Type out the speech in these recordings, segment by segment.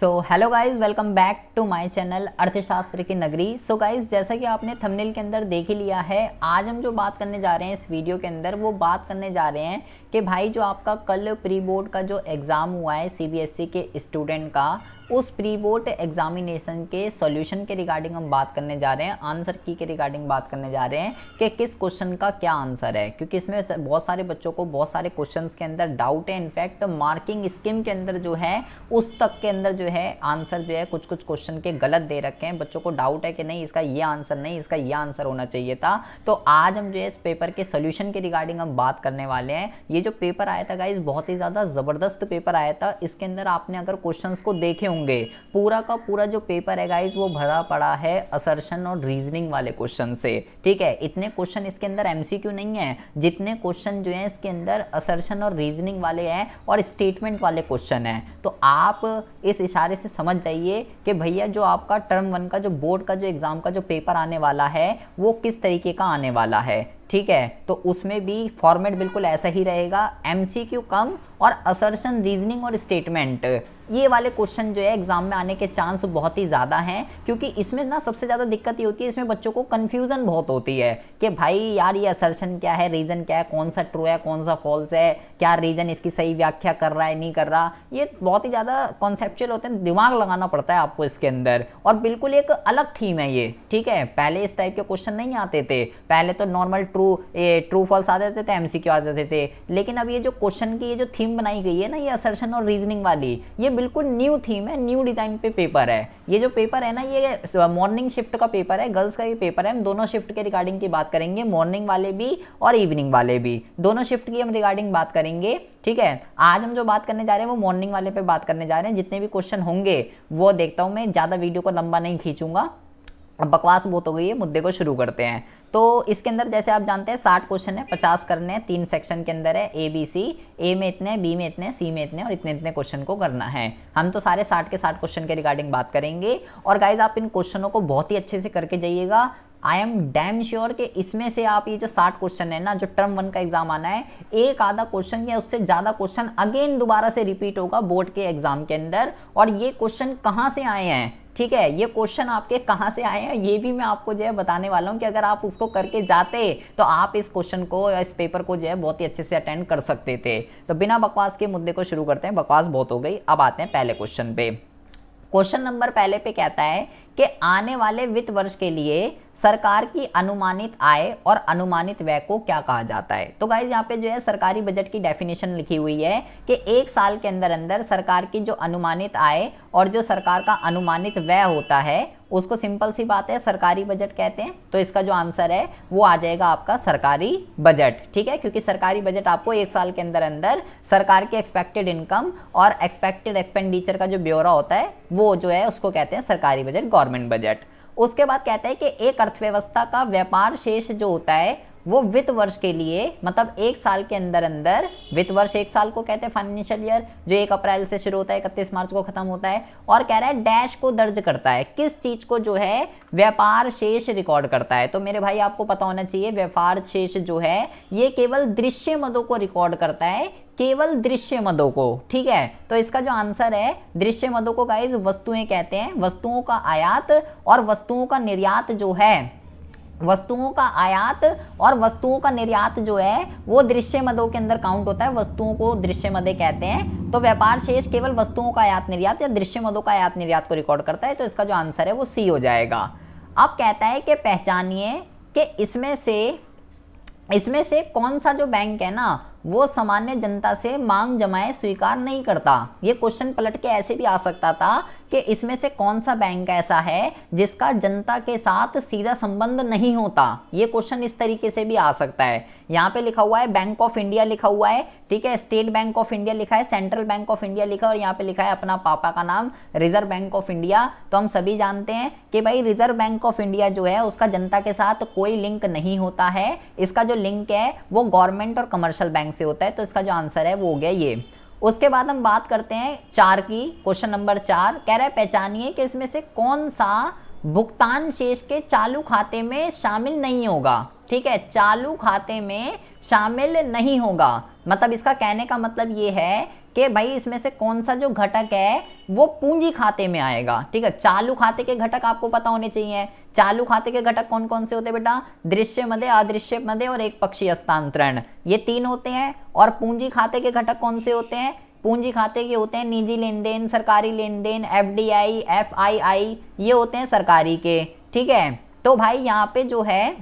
So hello guys welcome back to my channel अर्थशास्त्र की नगरी सो so गाइज़ जैसा कि आपने थंबनेल के अंदर देख ही लिया है, आज हम जो बात करने जा रहे हैं इस वीडियो के अंदर, वो बात करने जा रहे हैं कि भाई जो आपका कल प्री बोर्ड का जो एग्ज़ाम हुआ है सीबीएसई e के स्टूडेंट का उस प्री बोर्ड एग्जामिनेशन के सॉल्यूशन के रिगार्डिंग हम बात करने जा रहे हैं आंसर की के रिगार्डिंग बात करने जा रहे हैं कि किस क्वेश्चन का क्या आंसर है। क्योंकि इसमें बहुत सारे बच्चों को बहुत सारे क्वेश्चन के अंदर डाउट है इनफैक्ट मार्किंग स्कीम के अंदर जो है, उस तक के अंदर जो है आंसर जो है कुछ कुछ क्वेश्चन के गलत दे रखे हैं। बच्चों को डाउट है कि नहीं, इसका ये आंसर नहीं, इसका ये आंसर होना चाहिए था। तो आज हम जो है, इस पेपर के सोल्यूशन के रिगार्डिंग हम बात करने वाले हैं। ये जो पेपर आया था गाइज़ बहुत ही ज़्यादा ज़बरदस्त पेपर आया था। इसके अंदर आपने अगर क्वेश्चन को देखे होंगे पूरा का पूरा जो पेपर है गाइज़ वो भरा पड़ा है असर्शन और रीजनिंग वाले क्वेश्चन से। ठीक है? इतने क्वेश्चन इसके अंदर एमसीक्यू नहीं है। जितने क्वेश्चन जो है, इसके अंदर असर्शन और रीजनिंग वाले हैं और स्टेटमेंट वाले क्वेश्चन हैं। तो आप इस इशारे से समझ जाइए कि भैया, जो आपका टर्म वन का, जो बोर्ड का, जो एग्ज़ाम का, जो पेपर आने वाला है, वो किस तरीके का आने वाला है। ठीक है? तो उसमें भी फॉर्मेट बिल्कुल ऐसा ही रहेगा। एमसीक्यू कम और असर्शन रीजनिंग और स्टेटमेंट ये वाले क्वेश्चन जो है एग्ज़ाम में आने के चांस बहुत ही ज़्यादा हैं, क्योंकि इसमें ना सबसे ज़्यादा दिक्कत ये होती है, इसमें बच्चों को कन्फ्यूज़न बहुत होती है कि भाई यार ये असर्शन क्या है रीज़न क्या है, कौन सा ट्रू है, कौन सा फॉल्स है, क्या रीज़न इसकी सही व्याख्या कर रहा है, नहीं कर रहा? ये बहुत ही ज़्यादा कॉन्सेप्चुअल होते हैं, दिमाग लगाना पड़ता है आपको इसके अंदर। और बिल्कुल एक अलग थीम है ये, ठीक है? पहले इस टाइप के क्वेश्चन नहीं आते थे। पहले तो नॉर्मल ट्रू ट्रू फॉल्स आ जाते थे एमसीक्यू आ जाते थे। लेकिन अब ये जो क्वेश्चन की ये जो थीम बनाई गई है ना, ये असर्शन और रीजनिंग वाली, ये बिल्कुल न्यू थीम है न्यू डिज़ाइन पे पेपर है। ये जो पेपर है ना, ये मॉर्निंग शिफ्ट का पेपर है गर्ल्स का ये पेपर है। हम दोनों शिफ्ट के रिगार्डिंग की बात करेंगे मॉर्निंग वाले भी और इवनिंग वाले भी। दोनों शिफ्ट की हम रिगार्डिंग बात करेंगे, ठीक है? आज हम जो बात करने जा रहे हैं, वो मॉर्निंग वाले पे बात करने जा रहे हैं। जितने भी क्वेश्चन होंगे, वो देखता हूँ मैं, ज़्यादा वीडियो को लंबा नहीं खींचूँगा। अब बकवास बहुत हो गई है, मुद्दे को शुरू करते हैं। तो इसके अंदर जैसे आप जानते हैं, साठ क्वेश्चन है, पचास करने हैं, तीन सेक्शन के अंदर है ए बी सी ए में इतने बी में इतने सी में इतने और इतने इतने क्वेश्चन को करना है। हम तो सारे साठ के साठ क्वेश्चन के रिगार्डिंग बात करेंगे। और गाइज़ आप इन क्वेश्चनों को बहुत ही अच्छे से करके जाइएगा। आई एम डैम श्योर कि इसमें से आप ये जो साठ क्वेश्चन है ना, जो टर्म वन का एग्ज़ाम आना है, एक आधा क्वेश्चन या उससे ज़्यादा क्वेश्चन अगेन दोबारा से रिपीट होगा बोर्ड के एग्ज़ाम के अंदर। और ये क्वेश्चन कहाँ से आए हैं? ठीक है, ये क्वेश्चन आपके कहाँ से आए हैं? ये भी मैं आपको जो है बताने वाला हूँ कि अगर आप उसको करके जाते तो आप इस क्वेश्चन को, इस पेपर को जो है बहुत ही अच्छे से अटेंड कर सकते थे। तो बिना बकवास के मुद्दे को शुरू करते हैं। बकवास बहुत हो गई। अब आते हैं पहले क्वेश्चन पे। क्वेश्चन नंबर पहले पे कहता है कि आने वाले वित्त वर्ष के लिए सरकार की अनुमानित आय और अनुमानित व्यय को क्या कहा जाता है? तो गाइज़ यहाँ पे जो है सरकारी बजट की डेफिनेशन लिखी हुई है कि एक साल के अंदर अंदर सरकार की जो अनुमानित आय और जो सरकार का अनुमानित व्यय होता है, उसको सिंपल सी बात है, सरकारी बजट कहते हैं। तो इसका जो आंसर है, वो आ जाएगा आपका सरकारी बजट ठीक है? क्योंकि सरकारी बजट आपको एक साल के अंदर अंदर सरकार के एक्सपेक्टेड इनकम और एक्सपेक्टेड एक्सपेंडिचर का जो ब्यौरा होता है, वो जो है उसको कहते हैं सरकारी बजट गवर्नमेंट बजट उसके बाद कहता है कि एक अर्थव्यवस्था का व्यापार शेष जो होता है, वो वित्त वर्ष के लिए मतलब एक साल के अंदर अंदर, वित्त वर्ष एक साल को कहते हैं फाइनेंशियल ईयर जो एक अप्रैल से शुरू होता है, इकतीस मार्च को खत्म होता है, और कह रहा है डैश को दर्ज करता है। किस चीज़ को जो है, व्यापार शेष रिकॉर्ड करता है? तो मेरे भाई, आपको पता होना चाहिए, व्यापार शेष जो है, ये केवल दृश्य मदों को रिकॉर्ड करता है केवल दृश्य मदों को, ठीक है? तो इसका जो आंसर है, दृश्य मदों को गाइज़ वस्तुएँ कहते हैं। वस्तुओं का आयात और वस्तुओं का निर्यात जो है, वस्तुओं का आयात और वस्तुओं का निर्यात जो है, वो दृश्य मदों के अंदर काउंट होता है। वस्तुओं को दृश्य मदे कहते हैं। तो व्यापार शेष केवल वस्तुओं का आयात निर्यात या दृश्य मदों का आयात निर्यात को रिकॉर्ड करता है तो इसका जो आंसर है वो सी हो जाएगा। अब कहता है कि पहचानिए कि इसमें से इसमें से कौन सा जो बैंक है ना वो सामान्य जनता से मांग जमाए स्वीकार नहीं करता। ये क्वेश्चन पलट के ऐसे भी आ सकता था कि इसमें से कौन सा बैंक ऐसा है जिसका जनता के साथ सीधा संबंध नहीं होता। ये क्वेश्चन इस तरीके से भी आ सकता है। यहाँ पे लिखा हुआ है बैंक ऑफ़ इंडिया लिखा हुआ है, ठीक है? स्टेट बैंक ऑफ़ इंडिया लिखा है सेंट्रल बैंक ऑफ़ इंडिया लिखा है और यहाँ पे लिखा है अपना पापा का नाम रिज़र्व बैंक ऑफ़ इंडिया तो हम सभी जानते हैं कि भाई रिज़र्व बैंक ऑफ़ इंडिया जो है, उसका जनता के साथ कोई लिंक नहीं होता है। इसका जो लिंक है, वो गवर्नमेंट और कमर्शियल बैंक से होता है तो इसका जो आंसर है वो हो गया ये। उसके बाद हम बात करते हैं चार की क्वेश्चन नंबर चार। कह रहा है, पहचानिए कि इसमें से कौन सा भुगतान शेष के चालू खाते में शामिल नहीं होगा। ठीक है, चालू खाते में शामिल नहीं होगा। मतलब इसका कहने का मतलब ये है कि भाई इसमें से कौन सा जो घटक है, वो पूंजी खाते में आएगा। ठीक है? चालू खाते के घटक आपको पता होने चाहिए। चालू खाते के घटक कौन कौन से होते हैं बेटा? दृश्य मदे अदृश्य मदे और एक पक्षी हस्तांतरण। ये तीन होते हैं और पूंजी खाते के घटक कौन से होते हैं? पूंजी खाते के होते हैं निजी लेन देन सरकारी लेन then F D I F I I ये होते हैं सरकारी के। ठीक है? तो भाई यहाँ पे जो है,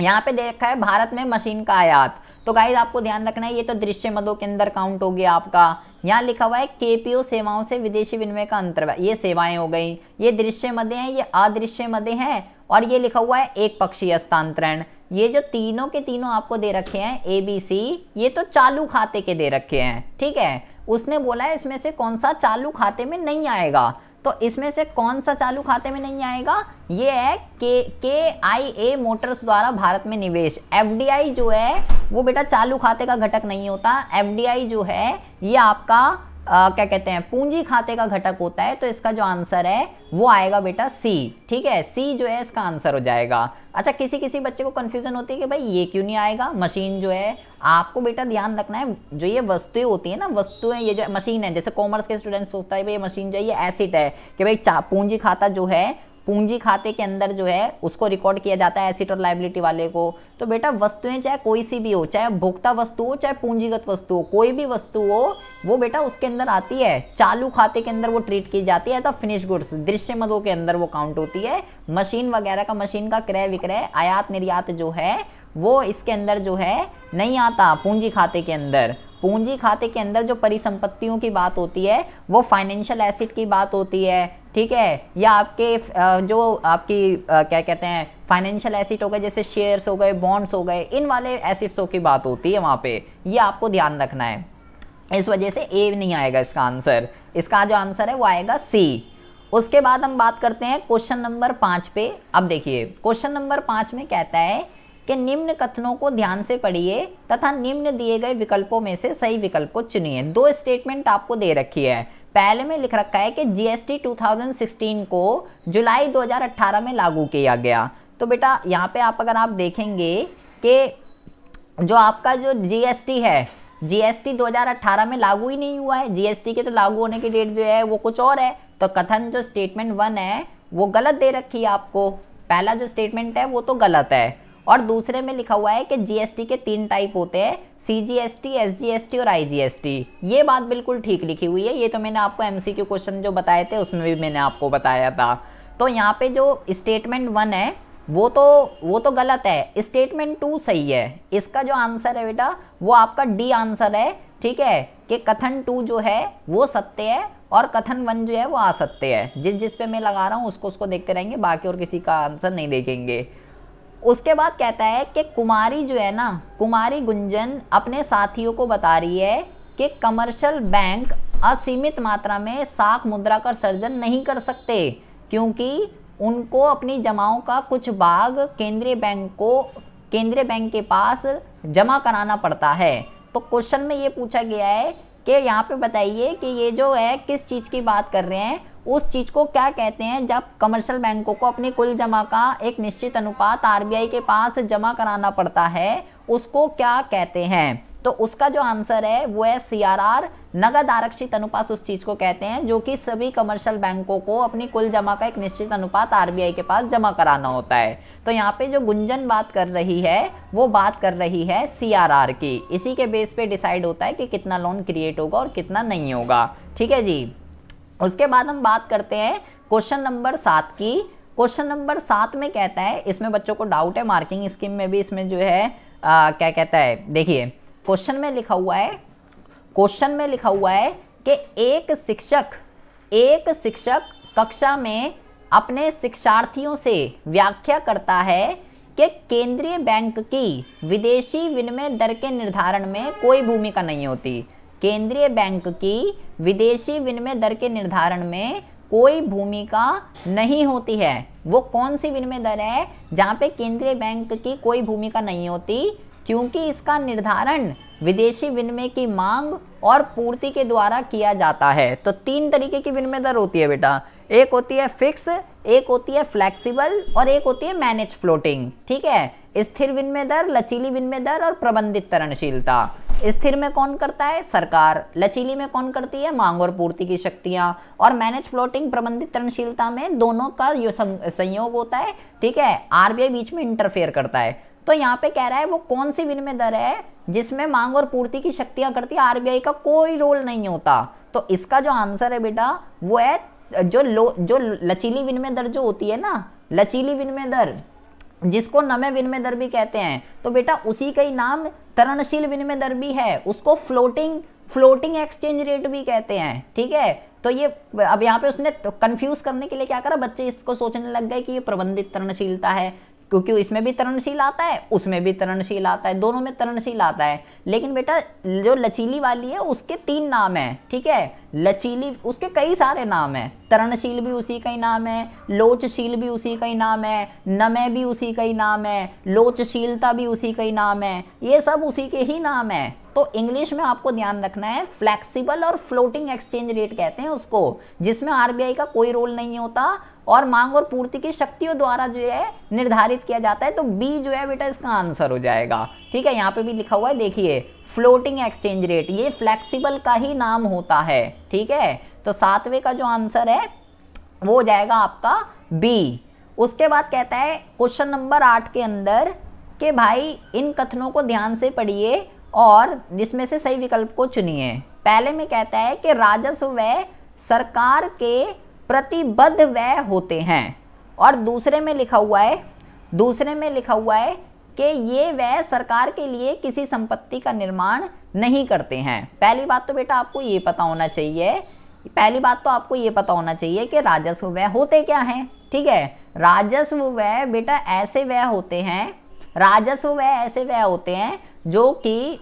यहाँ पे देखा है, भारत में मशीन का आयात। तो गाइज़ आपको ध्यान रखना है, ये तो दृश्य मदों के अंदर काउंट हो गया आपका। यहाँ लिखा हुआ है केपीओ सेवाओं से विदेशी विनिमय का अंतर ये सेवाएँ हो गई, ये दृश्य मदे हैं, ये अदृश्य मदे हैं, और ये लिखा हुआ है एक पक्षीय हस्तांतरण ये जो तीनों के तीनों आपको दे रखे हैं ए बी सी ये तो चालू खाते के दे रखे हैं, ठीक है? उसने बोला है, इसमें से कौन सा चालू खाते में नहीं आएगा? तो इसमें से कौन सा चालू खाते में नहीं आएगा? ये है के के आई ए मोटर्स द्वारा भारत में निवेश। एफ़ डी आई जो है, वो बेटा चालू खाते का घटक नहीं होता। एफ़ डी आई जो है, ये आपका आ, क्या कहते हैं पूंजी खाते का घटक होता है तो इसका जो आंसर है वो आएगा बेटा सी ठीक है? सी जो है इसका आंसर हो जाएगा। अच्छा किसी किसी बच्चे को कंफ्यूजन होती है कि भाई ये क्यों नहीं आएगा? मशीन जो है आपको बेटा ध्यान रखना है जो ये वस्तुएँ होती है ना वस्तुएँ ये जो मशीन है जैसे कॉमर्स के स्टूडेंट सोचता है भाई ये मशीन जो है ये एसिड है। कि भाई पूंजी खाता जो है पूंजी खाते के अंदर जो है, उसको रिकॉर्ड किया जाता है एसिड और लाइबिलिटी वाले को। तो बेटा, वस्तुएँ चाहे कोई सी भी हो, चाहे भोक्ता वस्तु हो, चाहे पूंजीगत वस्तु हो, कोई भी वस्तु हो, वो बेटा उसके अंदर आती है। चालू खाते के अंदर वो ट्रीट की जाती है तो फिनिश गुड्स दृश्य मदों के अंदर वो काउंट होती है। मशीन वगैरह का, मशीन का क्रय विक्रय, आयात निर्यात जो है, वो इसके अंदर जो है, नहीं आता पूंजी खाते के अंदर। पूंजी खाते के अंदर जो परिसंपत्तियों की बात होती है, वो फाइनेंशियल एसिड की बात होती है, ठीक है? या आपके जो आपकी क्या कहते हैं फाइनेंशियल एसिड हो गए, जैसे शेयर्स हो गए बॉन्ड्स हो गए, इन वाले एसिड्सों की बात होती है वहाँ पे। ये आपको ध्यान रखना है। इस वजह से ए नहीं आएगा इसका आंसर इसका जो आंसर है वो आएगा सी उसके बाद हम बात करते हैं क्वेश्चन नंबर पाँच पे। अब देखिए क्वेश्चन नंबर पाँच में कहता है कि निम्न कथनों को ध्यान से पढ़िए तथा निम्न दिए गए विकल्पों में से सही विकल्प को चुनिए। दो स्टेटमेंट आपको दे रखी है। पहले में लिख रखा है कि जीएसटी 2016 को जुलाई 2018 में लागू किया गया। तो बेटा, यहाँ पे आप अगर आप देखेंगे कि जो आपका जो जीएसटी है जीएसटी 2018 में लागू ही नहीं हुआ है। जीएसटी के तो लागू होने की डेट जो है, वो कुछ और है। तो कथन जो स्टेटमेंट वन है, वो गलत दे रखी है आपको। पहला जो स्टेटमेंट है, वो तो गलत है। और दूसरे में लिखा हुआ है कि जीएसटी के तीन टाइप होते हैं C G S T S G S T और आई जी एस टी ये बात बिल्कुल ठीक लिखी हुई है, ये तो मैंने आपको एमसीक्यू क्वेश्चन जो बताए थे, उसमें भी मैंने आपको बताया था। तो यहाँ पे जो स्टेटमेंट वन है, वो तो वो तो गलत है। स्टेटमेंट टू सही है। इसका जो आंसर है बेटा, वो आपका डी आंसर है, ठीक है? कि कथन टू जो है, वो सत्य है और कथन वन जो है, वो असत्य है। जिस जिस पे मैं लगा रहा हूँ, उसको उसको देखते रहेंगे, बाकी और किसी का आंसर नहीं देखेंगे। उसके बाद कहता है कि कुमारी जो है ना, कुमारी गुंजन अपने साथियों को बता रही है कि कमर्शियल बैंक असीमित मात्रा में साख मुद्रा का सर्जन नहीं कर सकते, क्योंकि उनको अपनी जमाओं का कुछ भाग केंद्रीय बैंक को, केंद्रीय बैंक के पास जमा कराना पड़ता है। तो क्वेश्चन में ये पूछा गया है कि यहाँ पे बताइए कि ये जो है किस चीज़ की बात कर रहे हैं? उस चीज़ को क्या कहते हैं, जब कमर्शियल बैंकों को अपनी कुल जमा का एक निश्चित अनुपात आरबीआई के पास जमा कराना पड़ता है, उसको क्या कहते हैं? तो उसका जो आंसर है, वो है सीआरआर नगद आरक्षित अनुपात उस चीज़ को कहते हैं, जो कि सभी कमर्शियल बैंकों को अपनी कुल जमा का एक निश्चित अनुपात आरबीआई के पास जमा कराना होता है। तो यहाँ पे जो गुंजन बात कर रही है, वो बात कर रही है सीआरआर की। इसी के बेस पे डिसाइड होता है कि कितना लोन क्रिएट होगा और कितना नहीं होगा। ठीक है जी? उसके बाद हम बात करते हैं क्वेश्चन नंबर सात की। क्वेश्चन नंबर सात में कहता है इसमें बच्चों को डाउट है मार्किंग स्कीम में भी इसमें जो है आ, क्या कहता है देखिए क्वेश्चन में लिखा हुआ है क्वेश्चन में लिखा हुआ है कि एक शिक्षक एक शिक्षक कक्षा में अपने शिक्षार्थियों से व्याख्या करता है कि केंद्रीय बैंक की विदेशी विनिमय दर के निर्धारण में कोई भूमिका नहीं होती। केंद्रीय बैंक की विदेशी विनिमय दर के निर्धारण में कोई भूमिका नहीं होती है। वो कौन सी विनिमय दर है जहाँ पे केंद्रीय बैंक की कोई भूमिका नहीं होती? क्योंकि इसका निर्धारण विदेशी विनिमय की मांग और पूर्ति के द्वारा किया जाता है। तो तीन तरीके की विनिमय दर होती है बेटा। एक होती है फिक्स, एक होती है फ्लेक्सिबल और एक होती है मैनेज फ्लोटिंग। ठीक है? स्थिर विनिमय दर, लचीली विनिमय दर और प्रबंधित तरणशीलता। स्थिर में कौन करता है? सरकार। लचीली में कौन करती है? मांग और पूर्ति की शक्तियाँ। और मैनेज फ्लोटिंग प्रबंधित तरणशीलता में दोनों का संयोग होता है, ठीक है आरबीआई बीच में इंटरफेयर करता है। तो यहाँ पे कह रहा है, वो कौन सी विनिमय दर है जिसमें मांग और पूर्ति की शक्तियाँ करती है? आरबीआई का कोई रोल नहीं होता। तो इसका जो आंसर है बेटा, वो है, जो लो, जो लचीली विनिमय दर जो होती है ना, लचीली विनिमय दर जिसको नमे विनिमय दर भी कहते हैं तो बेटा उसी का ही नाम तरणशील विनिमय दर भी है। उसको फ्लोटिंग फ्लोटिंग एक्सचेंज रेट भी कहते हैं, ठीक है? तो ये अब यहाँ पे उसने कंफ्यूज करने के लिए क्या करा? बच्चे इसको सोचने लग गए कि ये प्रबंधित तरणशीलता है। क्योंकि इसमें भी तरणशील आता है, उसमें भी तरणशील आता है, दोनों में तरणशील आता है। लेकिन बेटा, जो लचीली वाली है, उसके तीन नाम है, ठीक है? लचीली, उसके कई सारे नाम है। तरणशील भी उसी का ही नाम है, लोचशील भी उसी का ही नाम है नमय भी उसी का ही नाम है, लोचशीलता भी उसी का ही नाम है, ये सब उसी के ही नाम है। तो इंग्लिश में आपको ध्यान रखना है, फ्लेक्सिबल और फ्लोटिंग एक्सचेंज रेट कहते हैं उसको, जिसमें आरबीआई का कोई रोल नहीं होता और मांग और पूर्ति की शक्तियों द्वारा जो है निर्धारित किया जाता है तो बी जो है बेटा इसका आंसर हो जाएगा। ठीक है, यहाँ पे भी लिखा हुआ है, देखिए फ्लोटिंग एक्सचेंज रेट ये फ्लेक्सिबल का ही नाम होता है। ठीक है तो सातवें का जो आंसर है, वो हो जाएगा आपका बी उसके बाद कहता है क्वेश्चन नंबर आठ के अंदर कि भाई, इन कथनों को ध्यान से पढ़िए और जिसमें से सही विकल्प को चुनिए। पहले में कहता है कि राजस्व व सरकार के प्रतिबद्ध व्यय होते हैं। और दूसरे में लिखा हुआ है, दूसरे में लिखा हुआ है कि ये व्यय सरकार के लिए किसी संपत्ति का निर्माण नहीं करते हैं। पहली बात तो बेटा आपको ये पता होना चाहिए, पहली बात तो आपको ये पता होना चाहिए कि राजस्व व्यय होते क्या हैं, ठीक है? राजस्व व्यय बेटा ऐसे व्यय होते हैं, राजस्व व्यय ऐसे व्यय होते हैं जो कि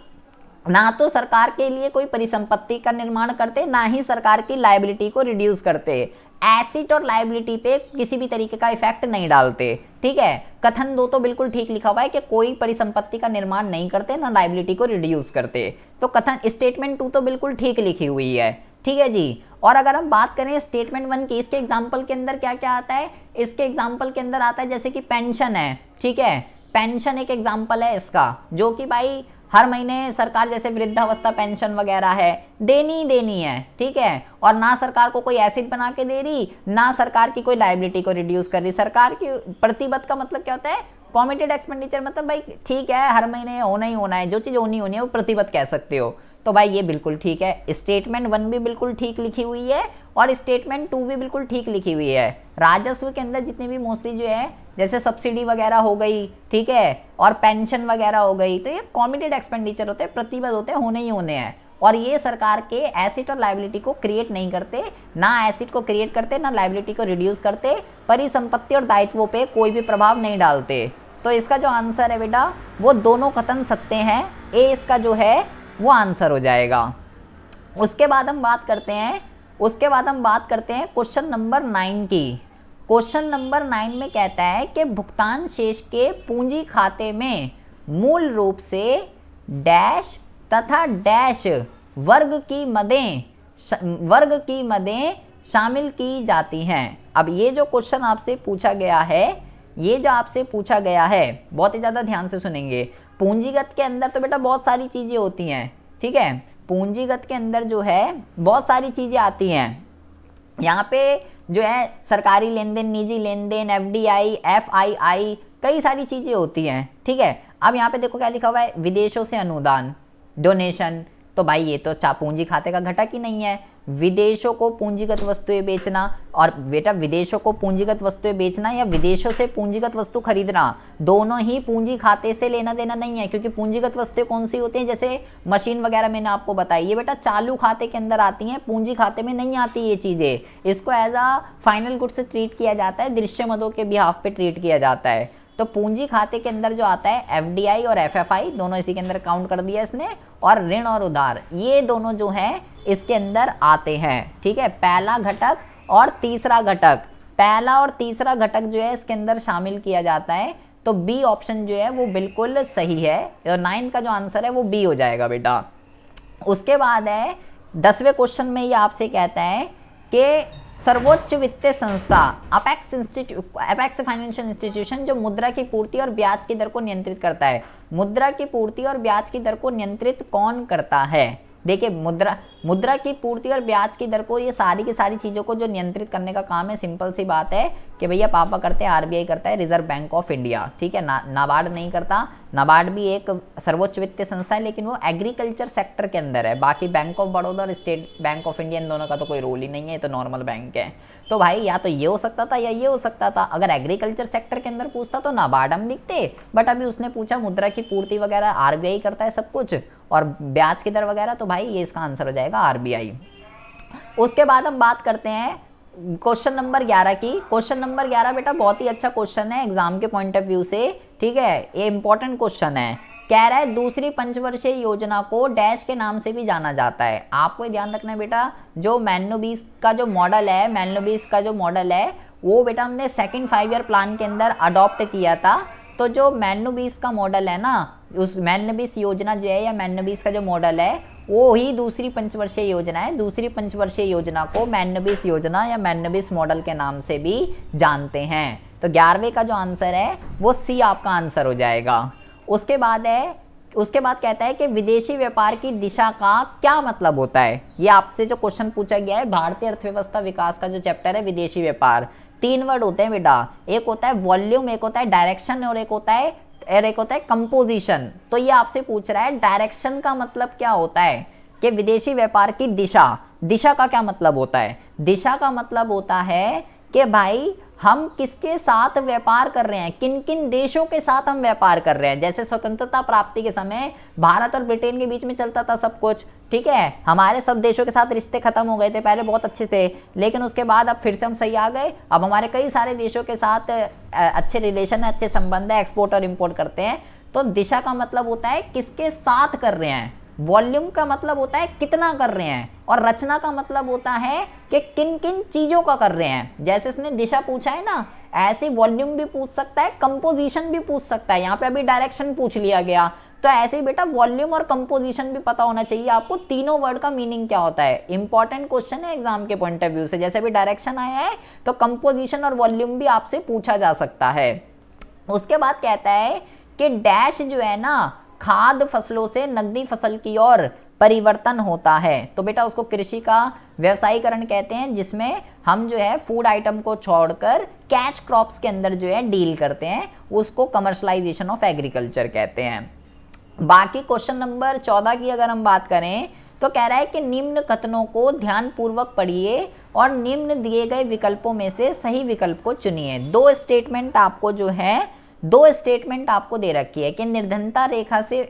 ना तो सरकार के लिए कोई परिसंपत्ति का निर्माण करते, ना ही सरकार की लाइबिलिटी को रिड्यूस करते। एसिड और लाइबिलिटी पे किसी भी तरीके का इफ़ेक्ट नहीं डालते, ठीक है? कथन दो तो बिल्कुल ठीक लिखा हुआ है कि कोई परिसंपत्ति का निर्माण नहीं करते, ना लाइबिलिटी को रिड्यूस करते। तो कथन स्टेटमेंट टू तो बिल्कुल ठीक लिखी हुई है, ठीक है जी? और अगर हम बात करें स्टेटमेंट वन की, इसके एग्ज़ाम्पल के अंदर क्या क्या आता है? इसके एग्ज़ाम्पल के अंदर आता है जैसे कि पेंशन है, ठीक है? पेंशन एक एग्ज़ाम्पल है इसका, जो कि भाई हर महीने सरकार जैसे वृद्धावस्था पेंशन वगैरह है, देनी देनी है, ठीक है? और ना सरकार को कोई एसिड बना के दे रही, ना सरकार की कोई लाइबिलिटी को रिड्यूस कर रही। सरकार की प्रतिबद्ध का मतलब क्या होता है? कॉमिटेड एक्सपेंडिचर मतलब भाई, ठीक है, हर महीने होना ही होना है, जो चीज़ होनी होनी है, वो प्रतिबद्ध कह सकते हो। तो भाई ये बिल्कुल ठीक है। स्टेटमेंट वन भी बिल्कुल ठीक लिखी हुई है और स्टेटमेंट टू भी बिल्कुल ठीक लिखी हुई है। राजस्व के अंदर जितनी भी मोस्टली जो है जैसे सब्सिडी वगैरह हो गई, ठीक है? और पेंशन वगैरह हो गई तो ये कॉमिटेड एक्सपेंडिचर होते हैं, प्रतिबद्ध होते हैं, होने ही होने हैं। और ये सरकार के एसिड और लाइबिलिटी को क्रिएट नहीं करते, ना एसिड को क्रिएट करते, ना लाइबिलिटी को रिड्यूस करते, परिसंपत्ति और दायित्वों पे कोई भी प्रभाव नहीं डालते। तो इसका जो आंसर है बेटा, वो दोनों कथन सत्य हैं ए इसका जो है, वो आंसर हो जाएगा। उसके बाद हम बात करते हैं, उसके बाद हम बात करते हैं क्वेश्चन नंबर नाइन की। क्वेश्चन नंबर नाइन में कहता है कि भुगतान शेष के पूंजी खाते में मूल रूप से डैश तथा डैश वर्ग की मदें वर्ग की मदें शामिल की जाती हैं। अब ये जो क्वेश्चन आपसे पूछा गया है, ये जो आपसे पूछा गया है, बहुत ही ज़्यादा ध्यान से सुनेंगे। पूंजीगत के अंदर तो बेटा बहुत सारी चीज़ें होती हैं, ठीक है? पूंजीगत के अंदर जो है, बहुत सारी चीज़ें आती हैं। यहाँ पे जो है, सरकारी लेन देन निजी लेन then F D I F I I कई सारी चीज़ें होती हैं, ठीक है? अब यहाँ पे देखो क्या लिखा हुआ है, विदेशों से अनुदान डोनेशन तो भाई ये तो पूंजी खाते का घटक ही नहीं है। विदेशों को पूंजीगत वस्तुएँ बेचना और बेटा, विदेशों को पूंजीगत वस्तुएँ बेचना या विदेशों से पूंजीगत वस्तु खरीदना, दोनों ही पूंजी खाते से लेना देना नहीं है, क्योंकि पूंजीगत वस्तुएँ कौन सी होती हैं? जैसे मशीन वगैरह मैंने आपको बताई, ये बेटा चालू खाते के अंदर आती हैं, पूंजी खाते में नहीं आती ये चीज़ें। इसको एज अ फाइनल गुड से ट्रीट किया जाता है दृश्य मदों के बिहाफ पे ट्रीट किया जाता है। तो पूंजी खाते के अंदर जो आता है एफडीआई और एफएफआई दोनों इसी के अंदर काउंट कर दिया इसने, और ऋण और उधार, ये दोनों जो हैं इसके अंदर आते हैं। ठीक है? पहला घटक और तीसरा घटक। पहला और तीसरा घटक जो है इसके अंदर शामिल किया जाता है। तो बी ऑप्शन जो है वो बिल्कुल सही है और नाइन का जो आंसर है वो बी हो जाएगा बेटा। उसके बाद है, दसवें क्वेश्चन में ये आपसे कहता है कि सर्वोच्च वित्तीय संस्था apex institute apex financial institution जो मुद्रा की पूर्ति और ब्याज की दर को नियंत्रित करता है। मुद्रा की पूर्ति और ब्याज की दर को नियंत्रित कौन करता है? देखिए, मुद्रा मुद्रा की पूर्ति और ब्याज की दर को, ये सारी की सारी चीज़ों को जो नियंत्रित करने का काम है, सिंपल सी बात है कि भैया पापा करते हैं, आरबीआई करता है, रिज़र्व बैंक ऑफ़ इंडिया, ठीक है? ना, नाबार्ड नहीं करता। नाबार्ड भी एक सर्वोच्च वित्तीय संस्था है, लेकिन वो एग्रीकल्चर सेक्टर के अंदर है। बाकी बैंक ऑफ़ बड़ौदा और स्टेट बैंक ऑफ़ इंडिया, इन दोनों का तो कोई रोल ही नहीं है, ये तो नॉर्मल बैंक है। तो भाई, या तो ये हो सकता था या ये हो सकता था। अगर एग्रीकल्चर सेक्टर के अंदर पूछता तो नाबार्ड हम लिखते बट अभी उसने पूछा मुद्रा की पूर्ति वगैरह आरबीआई करता है सब कुछ, और ब्याज की दर वगैरह तो भाई ये इसका आंसर हो जाएगा आरबीआई उसके बाद हम बात करते हैं क्वेश्चन नंबर 11 की। क्वेश्चन नंबर 11 बेटा बहुत ही अच्छा क्वेश्चन है एग्ज़ाम के पॉइंट ऑफ़ व्यू से, ठीक है? ये इंपॉर्टेंट क्वेश्चन है। कह रहा है, दूसरी पंचवर्षीय योजना को डैश के नाम से भी जाना जाता है। आपको ध्यान रखना है बेटा, जो मैनोबीस का जो मॉडल है मैनोबीस का जो मॉडल है, वो बेटा हमने सेकेंड फाइव ईयर प्लान के अंदर अडॉप्ट किया था। तो जो मैनोबीस का मॉडल है ना, उस मैनोबीस योजना जो है या मैनोबीस का जो मॉडल है, वो ही दूसरी पंचवर्षीय योजना है। दूसरी पंचवर्षीय योजना को मैनोबीस योजना या मैनोबीस मॉडल के नाम से भी जानते हैं। तो ग्यारहवें का जो आंसर है, वो सी आपका आंसर हो जाएगा। उसके बाद है, उसके बाद कहता है कि विदेशी व्यापार की दिशा का क्या मतलब होता है? ये आपसे जो क्वेश्चन पूछा गया है, भारतीय अर्थव्यवस्था विकास का जो चैप्टर है, विदेशी व्यापार। तीन वर्ड होते हैं बेटा। एक होता है वॉल्यूम एक होता है डायरेक्शन और एक होता है, और एक होता है कंपोजिशन तो ये आपसे पूछ रहा है डायरेक्शन का मतलब क्या होता है? कि विदेशी व्यापार की दिशा। दिशा का क्या मतलब होता है? दिशा का मतलब होता है कि भाई हम किसके साथ व्यापार कर रहे हैं? किन किन देशों के साथ हम व्यापार कर रहे हैं? जैसे स्वतंत्रता प्राप्ति के समय भारत और ब्रिटेन के बीच में चलता था सब कुछ, ठीक है? हमारे सब देशों के साथ रिश्ते खत्म हो गए थे, पहले बहुत अच्छे थे, लेकिन उसके बाद अब फिर से हम सही आ गए। अब हमारे कई सारे देशों के साथ अच्छे रिलेशन है, अच्छे संबंध है एक्सपोर्ट और इम्पोर्ट करते हैं। तो दिशा का मतलब होता है किसके साथ कर रहे हैं? वॉल्यूम का मतलब होता है कितना कर रहे हैं और रचना का मतलब होता है कि किन किन चीज़ों का कर रहे हैं। जैसे इसने दिशा पूछा है ना, ऐसे वॉल्यूम भी पूछ सकता है, कंपोजिशन भी पूछ सकता है। यहाँ पे अभी डायरेक्शन पूछ लिया गया। तो ऐसे ही बेटा वॉल्यूम और कंपोजिशन भी पता होना चाहिए आपको, तीनों वर्ड का मीनिंग क्या होता है। इंपॉर्टेंट क्वेश्चन है एग्ज़ाम के पॉइंट ऑफ़ व्यू से। जैसे अभी डायरेक्शन आया है तो कंपोजिशन और वॉल्यूम भी आपसे पूछा जा सकता है। उसके बाद कहता है कि डैश जो है ना खाद फ़सलों से नकदी फ़सल की ओर परिवर्तन होता है। तो बेटा उसको कृषि का व्यवसायीकरण कहते हैं, जिसमें हम जो है फ़ूड आइटम को छोड़कर कैश क्रॉप्स के अंदर जो है डील करते हैं, उसको कमर्शलाइजेशन ऑफ़ एग्रीकल्चर कहते हैं। बाकी क्वेश्चन नंबर चौदह की अगर हम बात करें तो कह रहा है कि निम्न कथनों को ध्यानपूर्वक पढ़िए और निम्न दिए गए विकल्पों में से सही विकल्प को चुनिए। दो स्टेटमेंट आपको जो है दो स्टेटमेंट आपको दे रखी है कि निर्धनता रेखा से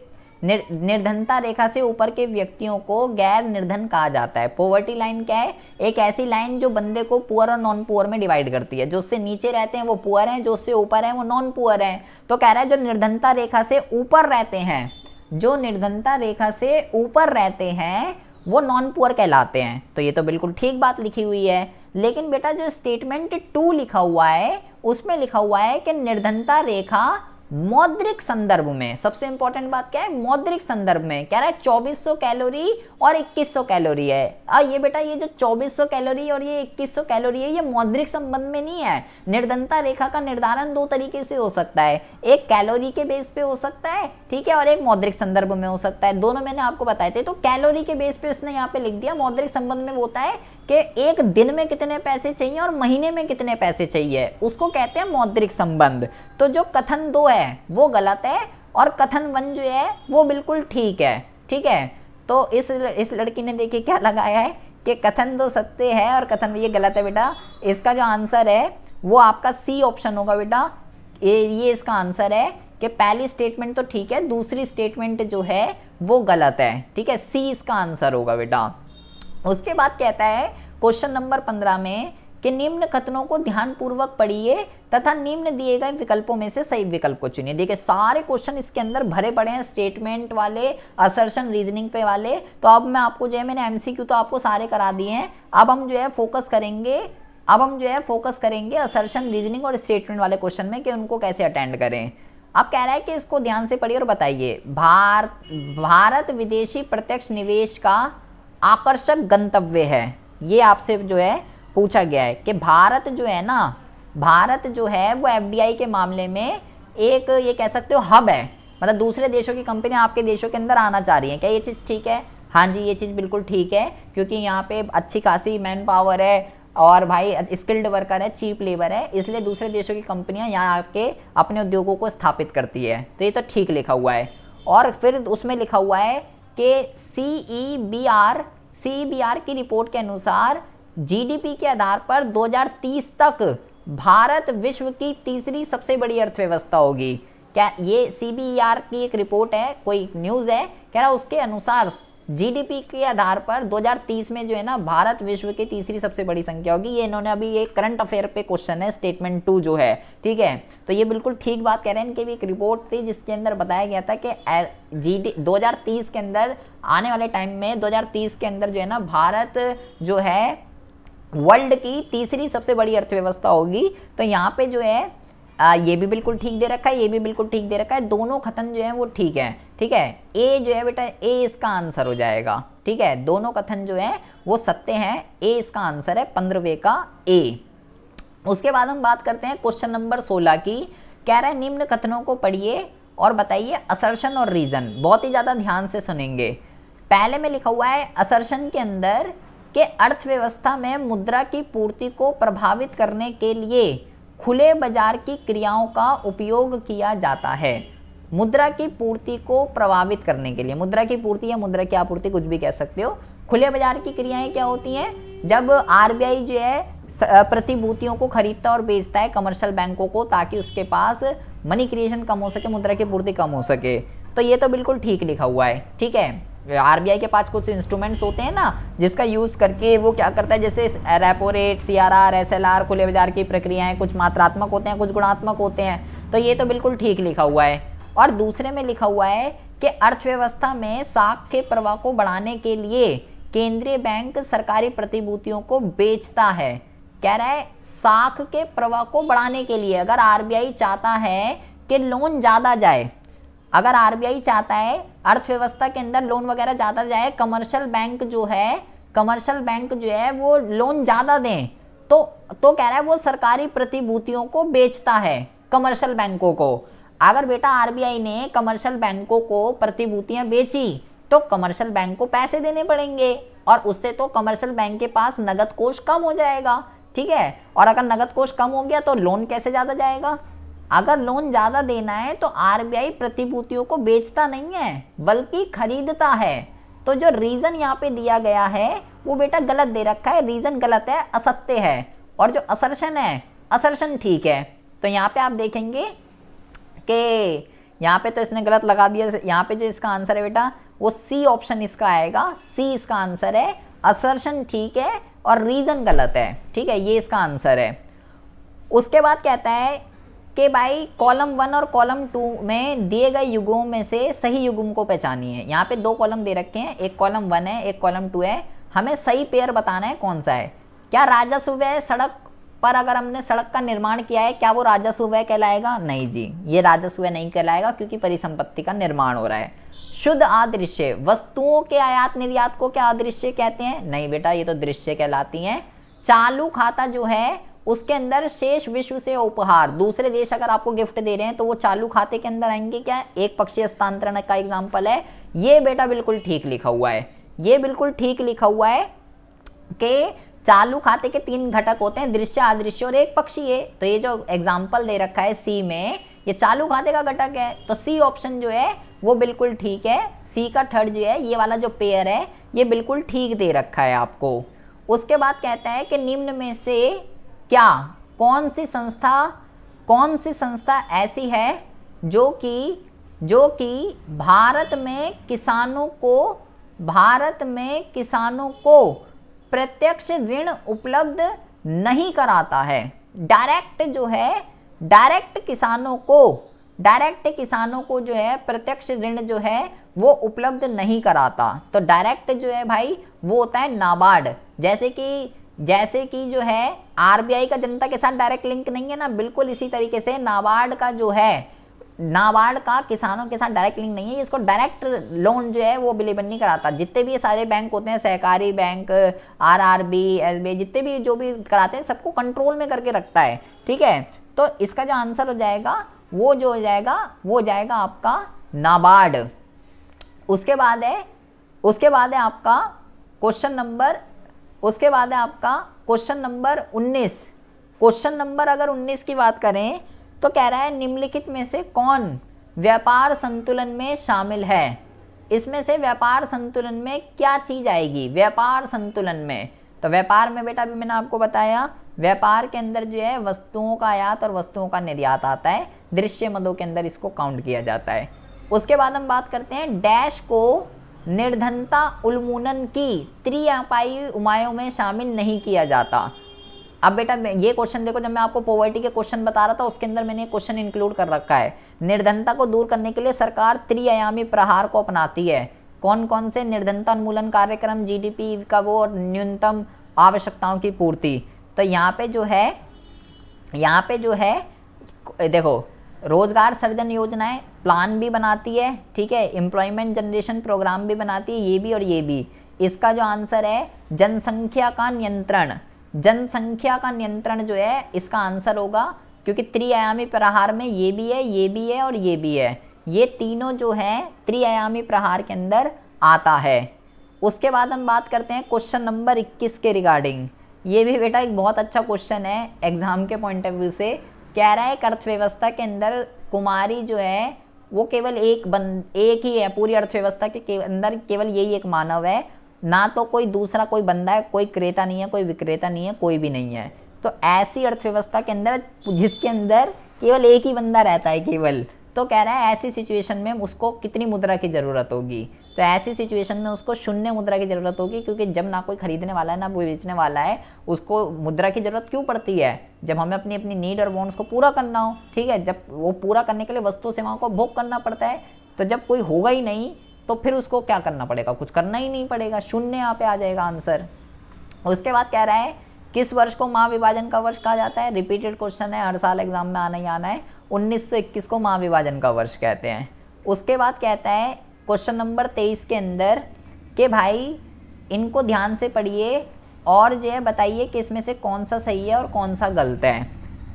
निर, निर्धनता रेखा से ऊपर के व्यक्तियों को गैर निर्धन कहा जाता है। पोवर्टी लाइन क्या है? एक ऐसी लाइन जो बंदे को पुअर और नॉन पुअर में डिवाइड करती है। जो उससे नीचे रहते हैं वो पुअर हैं जो उससे ऊपर है वो नॉन पुअर हैं। तो कह रहा है जो निर्धनता रेखा से ऊपर रहते हैं जो निर्धनता रेखा से ऊपर रहते हैं वो नॉन पुअर कहलाते हैं। तो ये तो बिल्कुल ठीक बात लिखी हुई है। लेकिन बेटा जो स्टेटमेंट टू लिखा हुआ है उसमें लिखा हुआ है कि निर्धनता रेखा मौद्रिक संदर्भ में, सबसे इंपॉर्टेंट बात क्या है? मौद्रिक संदर्भ में। कह रहा है 2400 कैलोरी और 2100 कैलोरी है। आ, ये बेटा, ये जो 2400 कैलोरी और ये 2100 कैलोरी है, ये मौद्रिक संबंध में नहीं है। निर्धनता रेखा का निर्धारण दो तरीके से हो सकता है। एक कैलोरी के बेस पे हो सकता है, ठीक है, और एक मौद्रिक संदर्भ में हो सकता है। दोनों मैंने आपको बताए थे तो कैलोरी के बेस पे उसने यहाँ पे लिख दिया, मौद्रिक संबंध में होता है कि एक दिन में कितने पैसे चाहिए और महीने में कितने पैसे चाहिए? उसको कहते हैं मौद्रिक संबंध। तो जो कथन दो है, वो गलत है और कथन वन जो है, वो बिल्कुल ठीक है। ठीक है? तो इस इस लड़की ने देखिए क्या लगाया है कि कथन दो सत्य है और कथन ये गलत है बेटा। इसका जो आंसर है, वो आपका सी ऑप्शन होगा बेटा। ये ये इसका आंसर है कि पहली स्टेटमेंट तो ठीक है, दूसरी स्टेटमेंट जो है, वो गलत है। ठीक है? सी इसका आंसर होगा बेटा। उसके बाद कहता है, क्वेश्चन नंबर पंद्रह में कि निम्न कथनों को ध्यान पूर्वक पढ़िए तथा निम्न दिए गए विकल्पों में से सही विकल्प को चुनिए। देखिए, सारे क्वेश्चन इसके अंदर भरे पड़े हैं स्टेटमेंट वाले असर्शन रीजनिंग पे वाले। तो अब मैं आपको जो है, मैंने एमसीक्यू तो आपको सारे करा दिए हैं। अब हम जो है फोकस करेंगे। अब हम जो है फोकस करेंगे असर्शन रीजनिंग और स्टेटमेंट वाले क्वेश्चन में कि उनको कैसे अटेंड करें। अब कह रहा है कि इसको ध्यान से पढ़िए और बताइए, भारत भारत विदेशी प्रत्यक्ष निवेश का आकर्षक गंतव्य है। ये आपसे जो है पूछा गया है कि भारत जो है ना, भारत जो है वो एफडीआई के मामले में एक ये कह सकते हो हब है। मतलब दूसरे देशों की कंपनियाँ आपके देशों के अंदर आना चाह रही हैं। क्या ये चीज़ ठीक है? हाँ जी, ये चीज़ बिल्कुल ठीक है, क्योंकि यहाँ पे अच्छी खासी मैन पावर है और भाई स्किल्ड वर्कर है चीप लेबर है, इसलिए दूसरे देशों की कंपनियाँ यहाँ आके अपने उद्योगों को स्थापित करती है। तो ये तो ठीक लिखा हुआ है। और फिर उसमें लिखा हुआ है कि C E B R C B R की रिपोर्ट के अनुसार जीडीपी के आधार पर 2030 तक भारत विश्व की तीसरी सबसे बड़ी अर्थव्यवस्था होगी। क्या ये सी बी आर की एक रिपोर्ट है? कोई न्यूज़ है? कह रहा उसके अनुसार जीडीपी के आधार पर 2030 में जो है ना भारत विश्व की तीसरी सबसे बड़ी संख्या होगी। ये इन्होंने अभी ये करंट अफेयर पे क्वेश्चन है स्टेटमेंट टू जो है ठीक है? तो ये बिल्कुल ठीक बात कह रहे हैं। इनकी भी एक रिपोर्ट थी जिसके अंदर बताया गया था कि जी डी के अंदर आने वाले टाइम में 2030 के अंदर जो है ना भारत जो है वर्ल्ड की तीसरी सबसे बड़ी अर्थव्यवस्था होगी। तो यहाँ पे जो है आ, ये भी बिल्कुल ठीक दे रखा है ये भी बिल्कुल ठीक दे रखा है। दोनों कथन जो है वो ठीक है। ठीक है? ए जो है बेटा ए इसका आंसर हो जाएगा। ठीक है? दोनों कथन जो है, वो सत्य हैं। ए इसका आंसर है पंद्रहवे का ए उसके बाद हम बात करते हैं क्वेश्चन नंबर सोलह की। कह रहे हैं, निम्न कथनों को पढ़िए और बताइए असर्शन और रीजन बहुत ही ज़्यादा ध्यान से सुनेंगे। पहले में लिखा हुआ है असर्शन के अंदर के अर्थव्यवस्था में मुद्रा की पूर्ति को प्रभावित करने के लिए खुले बाज़ार की क्रियाओं का उपयोग किया जाता है। मुद्रा की पूर्ति को प्रभावित करने के लिए। मुद्रा की पूर्ति या मुद्रा की आपूर्ति, कुछ भी कह सकते हो। खुले बाज़ार की क्रियाएँ क्या होती हैं? जब आरबीआई जो है प्रतिभूतियों को खरीदता और बेचता है कमर्शियल बैंकों को, ताकि उसके पास मनी क्रिएशन कम हो सके, मुद्रा की पूर्ति कम हो सके। तो ये तो बिल्कुल ठीक लिखा हुआ है, ठीक है? आरबीआई के पास कुछ इंस्ट्रूमेंट्स होते हैं ना, जिसका यूज़ करके वो क्या करता है? जैसे repo rate C R R S L R खुले बाज़ार की प्रक्रियाएँ कुछ मात्रात्मक होते हैं, कुछ गुणात्मक होते हैं। तो ये तो बिल्कुल ठीक लिखा हुआ है। और दूसरे में लिखा हुआ है कि अर्थव्यवस्था में साख के प्रवाह को बढ़ाने के लिए केंद्रीय बैंक सरकारी प्रतिभूतियों को बेचता है। कह रहा है, साख के प्रवाह को बढ़ाने के लिए अगर आरबीआई चाहता है कि लोन ज़्यादा जाए, अगर आरबीआई चाहता है, अर्थव्यवस्था के अंदर लोन वगैरह ज़्यादा जाए, कमर्शियल बैंक जो है, कमर्शियल बैंक जो है, वो लोन ज़्यादा दें तो तो कह रहा है वो सरकारी प्रतिभूतियों को बेचता है, कमर्शियल बैंकों को। अगर बेटा आरबीआई ने कमर्शियल बैंकों को प्रतिभूतियाँ बेची तो कमर्शियल बैंक को पैसे देने पड़ेंगे और उससे तो कमर्शियल बैंक के पास नगद कोष कम हो जाएगा, ठीक है? और अगर नगद कोष कम हो गया तो लोन कैसे ज़्यादा जाएगा? अगर लोन ज़्यादा देना है तो आरबीआई प्रतिभूतियों को बेचता नहीं है, बल्कि खरीदता है। तो जो रीज़न यहाँ पे दिया गया है, वो बेटा गलत दे रखा है। रीज़न गलत है, असत्य है। और जो असर्शन है असर्शन ठीक है। तो यहाँ पे आप देखेंगे कि यहाँ पे तो इसने गलत लगा दिया। यहाँ पे जो इसका आंसर है बेटा, वो सी ऑप्शन इसका आएगा। सी इसका आंसर है असर्शन ठीक है और रीज़न गलत है। ठीक है, ये इसका आंसर है। उसके बाद कहता है कि भाई कॉलम वन और कॉलम टू में दिए गए युगों में से सही युगम को पहचानी है यहाँ पे दो कॉलम दे रखे हैं। एक कॉलम वन है, एक कॉलम टू है। हमें सही पेयर बताना है कौन सा है। क्या राजस्व व्यय सड़क पर अगर हमने सड़क का निर्माण किया है, क्या वो राजस्व व्यय कहलाएगा? नहीं जी, ये राजस्व व्यय नहीं कहलाएगा क्योंकि परिसंपत्ति का निर्माण हो रहा है। शुद्ध आदृश्य, वस्तुओं के आयात निर्यात को क्या अदृश्य कहते हैं? नहीं बेटा, ये तो दृश्य कहलाती हैं। चालू खाता जो है, उसके अंदर शेष विश्व से उपहार, दूसरे देश अगर आपको गिफ्ट दे रहे हैं तो वो चालू खाते के अंदर आएँगे क्या? एक पक्षीय हस्तांतरण का एग्ज़ाम्पल है। ये बेटा बिल्कुल ठीक लिखा हुआ है। ये बिल्कुल ठीक लिखा हुआ है कि चालू खाते के तीन घटक होते हैं, दृश्य, अदृश्य और एक पक्षीय तो ये जो एग्ज़ाम्पल दे रखा है सी में, ये चालू खाते का घटक है। तो सी ऑप्शन जो है, वो बिल्कुल ठीक है। सी का थर्ड जो है, ये वाला जो पेयर है, ये बिल्कुल ठीक दे रखा है आपको। उसके बाद कहता है कि निम्न में से क्या, कौन सी संस्था, कौन सी संस्था ऐसी है जो कि जो कि भारत में किसानों को, भारत में किसानों को प्रत्यक्ष ऋण उपलब्ध नहीं कराता है। डायरेक्ट जो है डायरेक्ट किसानों को डायरेक्ट किसानों को जो है, प्रत्यक्ष ऋण जो है, वो उपलब्ध नहीं कराता। तो डायरेक्ट जो है भाई, वो होता है नाबार्ड। जैसे कि जैसे कि जो है आरबीआई का जनता के साथ डायरेक्ट लिंक नहीं है ना, बिल्कुल इसी तरीके से नाबार्ड का जो है नाबार्ड का किसानों के साथ डायरेक्ट लिंक नहीं है। इसको डायरेक्ट लोन जो है, वो अवेलेबल नहीं कराता। जितने भी सारे बैंक होते हैं, सहकारी bank R R B S B जितने भी जो भी कराते हैं, सबको कंट्रोल में करके रखता है। ठीक है? तो इसका जो आंसर हो जाएगा, वो जो हो जाएगा, वो हो जाएगा आपका नाबार्ड। उसके बाद है, उसके बाद है आपका क्वेश्चन नंबर उसके बाद है आपका क्वेश्चन नंबर 19 क्वेश्चन नंबर अगर 19 की बात करें तो कह रहा है, निम्नलिखित में से कौन व्यापार संतुलन में शामिल है? इसमें से व्यापार संतुलन में क्या चीज़ आएगी? व्यापार संतुलन में। तो व्यापार में बेटा भी मैंने आपको बताया, व्यापार के अंदर जो है, वस्तुओं का आयात और वस्तुओं का निर्यात आता है। दृश्य मदों के अंदर इसको काउंट किया जाता है। उसके बाद हम बात करते हैं डैश को निर्धनता उन्मूलन की। त्रियापाई उमायों में शामिल नहीं किया जाता। अब बेटा ये क्वेश्चन देखो, जब मैं आपको पॉवर्टी के क्वेश्चन बता रहा था, उसके अंदर मैंने क्वेश्चन इंक्लूड कर रखा है। निर्धनता को दूर करने के लिए सरकार त्रिआयामी प्रहार को अपनाती है। कौन कौन से निर्धनता उन्मूलन कार्यक्रम जीडीपी का वो और न्यूनतम आवश्यकताओं की पूर्ति? तो यहाँ पे जो है, यहाँ पे जो है, देखो, रोज़गार सर्जन योजनाएँ प्लान भी बनाती है, ठीक है? एम्प्लॉयमेंट जनरेशन प्रोग्राम भी बनाती है, ये भी और ये भी। इसका जो आंसर है, जनसंख्या का नियंत्रण। जनसंख्या का नियंत्रण जो है इसका आंसर होगा क्योंकि त्रिआयामी प्रहार में ये भी है ये भी है और ये भी है। ये तीनों जो है त्रिआयामी प्रहार के अंदर आता है। उसके बाद हम बात करते हैं क्वेश्चन नंबर 21 के रिगार्डिंग ये भी बेटा एक बहुत अच्छा क्वेश्चन है एग्ज़ाम के पॉइंट ऑफ़ व्यू से। कह रहा है अर्थव्यवस्था के अंदर कुमारी जो है वो केवल एक बन एक ही है पूरी अर्थव्यवस्था के, के अंदर केवल यही एक मानव है। ना तो कोई दूसरा कोई बंदा है, कोई क्रेता नहीं है, कोई विक्रेता नहीं है, कोई भी नहीं है। तो ऐसी अर्थव्यवस्था के अंदर, जिसके अंदर केवल एक ही बंदा रहता है, केवल तो कह रहा है ऐसी सिचुएशन में उसको कितनी मुद्रा की ज़रूरत होगी? तो ऐसी सिचुएशन में उसको शून्य मुद्रा की ज़रूरत होगी, क्योंकि जब ना कोई खरीदने वाला है, ना कोई बेचने वाला है, उसको मुद्रा की ज़रूरत क्यों पड़ती है? जब हमें अपनी अपनी नीड और बॉन्ड्स को पूरा करना हो, ठीक है? जब वो पूरा करने के लिए वस्तु सेवाओं को भोग करना पड़ता है तो जब कोई होगा ही नहीं तो फिर उसको क्या करना पड़ेगा? कुछ करना ही नहीं पड़ेगा। शून्य यहाँ पे आ जाएगा आंसर। उसके बाद कह रहा है, किस वर्ष को महाविभाजन का वर्ष कहा जाता है? रिपीटेड क्वेश्चन है, हर साल एग्ज़ाम में आना ही आना है। 1921 को महाविभाजन का वर्ष कहते हैं। उसके बाद कहता है क्वेश्चन नंबर तेईस के अंदर कि भाई, इनको ध्यान से पढ़िए और जो है बताइए कि इसमें से कौन सा सही है और कौन सा गलत है।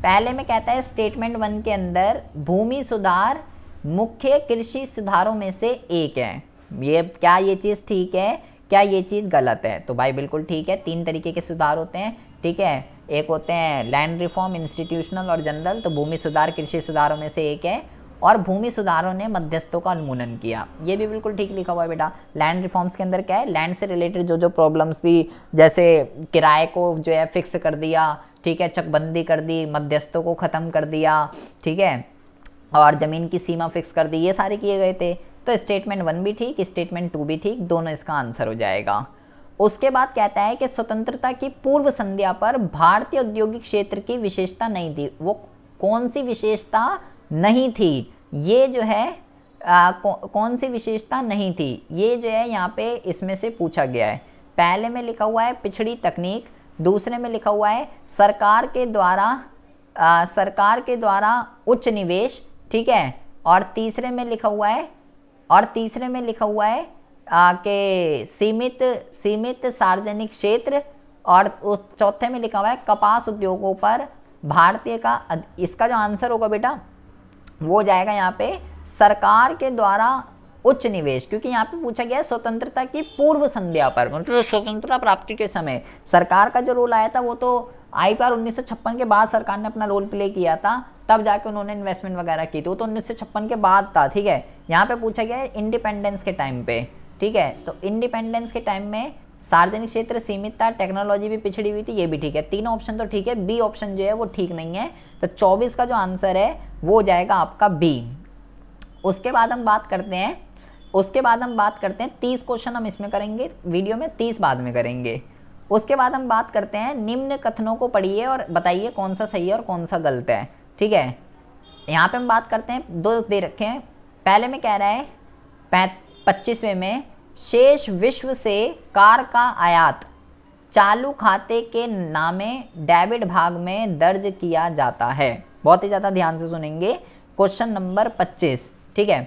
पहले में कहता है स्टेटमेंट वन के अंदर, भूमि सुधार मुख्य कृषि सुधारों में से एक है। ये क्या ये चीज़ ठीक है? क्या ये चीज़ गलत है? तो भाई बिल्कुल ठीक है। तीन तरीके के सुधार होते हैं, ठीक है? एक होते हैं लैंड रिफॉर्म इंस्टीट्यूशनल और जनरल तो भूमि सुधार, कृषि सुधारों में से एक है। और भूमि सुधारों ने मध्यस्थों का उन्मूलन किया। ये भी बिल्कुल ठीक लिखा हुआ है बेटा। लैंड रिफॉर्म्स के अंदर क्या है? लैंड से रिलेटेड जो जो प्रॉब्लम्स थी, जैसे किराए को जो है फिक्स कर दिया, ठीक है? चकबंदी कर दी, मध्यस्थों को ख़त्म कर दिया, ठीक है? और ज़मीन की सीमा फिक्स कर दी ये सारे किए गए थे। तो स्टेटमेंट वन भी ठीक स्टेटमेंट टू भी ठीक दोनों इसका आंसर हो जाएगा। उसके बाद कहता है कि स्वतंत्रता की पूर्व संध्या पर भारतीय औद्योगिक क्षेत्र की विशेषता नहीं थी। वो कौन सी विशेषता नहीं थी? ये जो है आ, कौ, कौन सी विशेषता नहीं थी? ये जो है यहाँ पे इसमें से पूछा गया है। पहले में लिखा हुआ है पिछड़ी तकनीक दूसरे में लिखा हुआ है सरकार के द्वारा आ, सरकार के द्वारा उच्च निवेश ठीक है? और तीसरे में लिखा हुआ है, और तीसरे में लिखा हुआ है कि सीमित सीमित सार्वजनिक क्षेत्र, और उस चौथे में लिखा हुआ है, कपास उद्योगों पर भारतीय का इसका जो आंसर होगा बेटा, वो जाएगा यहाँ पे सरकार के द्वारा उच्च निवेश, क्योंकि यहाँ पे पूछा गया है स्वतंत्रता की पूर्व संध्या पर मतलब स्वतंत्रता प्राप्ति के समय, सरकार का जो रोल आया था, वो तो आई पार उन्नीस के बाद सरकार ने अपना रोल प्ले किया था, तब जाके उन्होंने इन्वेस्टमेंट वगैरह की थी। वो तो उन्नीस सौ छप्पन के बाद था, ठीक है? यहाँ पे पूछा गया इंडिपेंडेंस के टाइम पे, ठीक है? तो इंडिपेंडेंस के टाइम में सार्वजनिक क्षेत्र सीमित था टेक्नोलॉजी भी पिछड़ी हुई थी, ये भी ठीक है। तीनों ऑप्शन तो ठीक है बी ऑप्शन जो है वो ठीक नहीं है। तो 24 का जो आंसर है, वो जाएगा आपका बी उसके बाद हम बात करते हैं, उसके बाद हम बात करते हैं, तीस क्वेश्चन हम इसमें करेंगे वीडियो में तीस बाद में करेंगे। उसके बाद हम बात करते हैं, निम्न कथनों को पढ़िए और बताइए कौन सा सही है और कौन सा गलत है, ठीक है? यहाँ पे हम बात करते हैं, दो दे रखे हैं। पहले में कह रहा है पच्चीसवें में, शेष विश्व से कार का आयात, चालू खाते के नामे डेबिट भाग में दर्ज किया जाता है। बहुत ही ज़्यादा ध्यान से सुनेंगे। क्वेश्चन नंबर 25 ठीक है?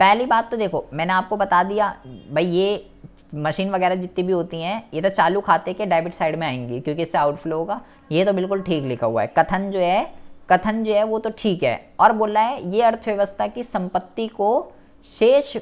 पहली बात तो देखो, मैंने आपको बता दिया, भाई ये मशीन वगैरह जितनी भी होती हैं, ये तो चालू खाते के डेबिट साइड में आएँगी, क्योंकि इससे आउटफ्लो होगा। ये तो बिल्कुल ठीक लिखा हुआ है। कथन जो है, कथन जो है वो तो ठीक है। और बोला है, ये अर्थव्यवस्था की संपत्ति को शेष,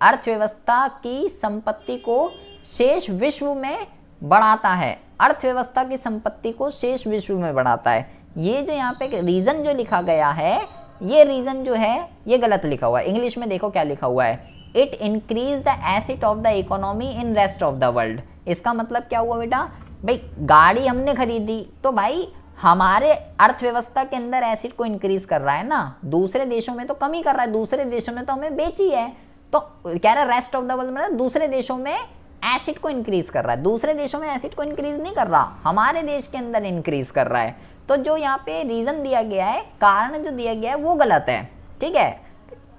अर्थव्यवस्था की संपत्ति को शेष विश्व में बढ़ाता है। अर्थव्यवस्था की संपत्ति को शेष विश्व में बढ़ाता है। ये जो यहाँ पे रीजन जो लिखा गया है, ये रीजन जो है, ये गलत लिखा हुआ है। इंग्लिश में देखो क्या लिखा हुआ है। It increase the acid of the economy in rest of the world इसका मतलब क्या हुआ बेटा? भाई, गाड़ी हमने खरीदी तो भाई, हमारे अर्थव्यवस्था के अंदर एसिड को इंक्रीज कर रहा है ना? दूसरे देशों में तो कमी कर रहा है, दूसरे देशों में तो हमें बेची है। तो कह रहा है रेस्ट ऑफ़ द वर्ल्ड मतलब दूसरे देशों में एसिड को इंक्रीज कर रहा है। दूसरे देशों में एसिड को इंक्रीज नहीं कर रहा, हमारे देश के अंदर इंक्रीज कर रहा है। तो जो यहाँ पे रीजन दिया गया है, कारण जो दिया गया है, वो गलत है। ठीक है?